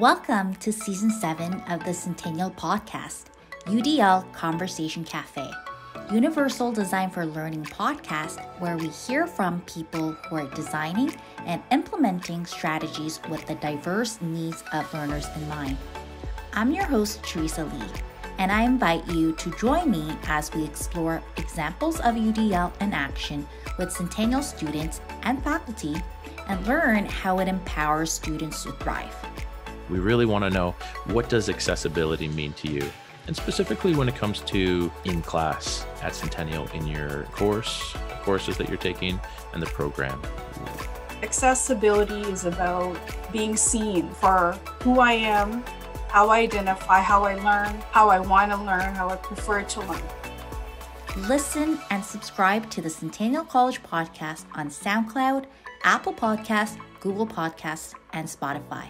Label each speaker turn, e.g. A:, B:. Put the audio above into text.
A: Welcome to season 7 of the Centennial Podcast, UDL Conversation Cafe, universal design for learning podcast where we hear from people who are designing and implementing strategies with the diverse needs of learners in mind. I'm your host, Teresa Lee, and I invite you to join me as we explore examples of UDL in action with Centennial students and faculty and learn how it empowers students to thrive.
B: We really want to know what does accessibility mean to you? And specifically when it comes to in class at Centennial in your course, courses that you're taking, and the program.
C: Accessibility is about being seen for who I am, how I identify, how I learn, how I want to learn, how I prefer to learn.
A: Listen and subscribe to the Centennial College podcast on SoundCloud, Apple Podcasts, Google Podcasts, and Spotify.